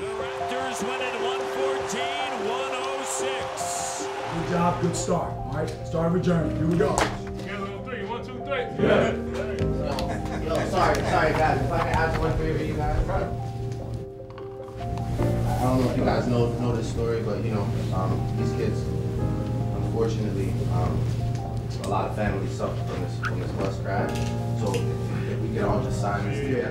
The Raptors win it 114-106. Good job, good start. All right, start of a journey. Here we go. Together on three. One, two, three. Yeah. Yo, sorry, sorry guys. If I can ask one favor, you guys. I don't know if you guys know know this story, but you know, um, these kids, unfortunately, um, a lot of families suffer from this from this bus crash. So if, we could all just sign this Yeah,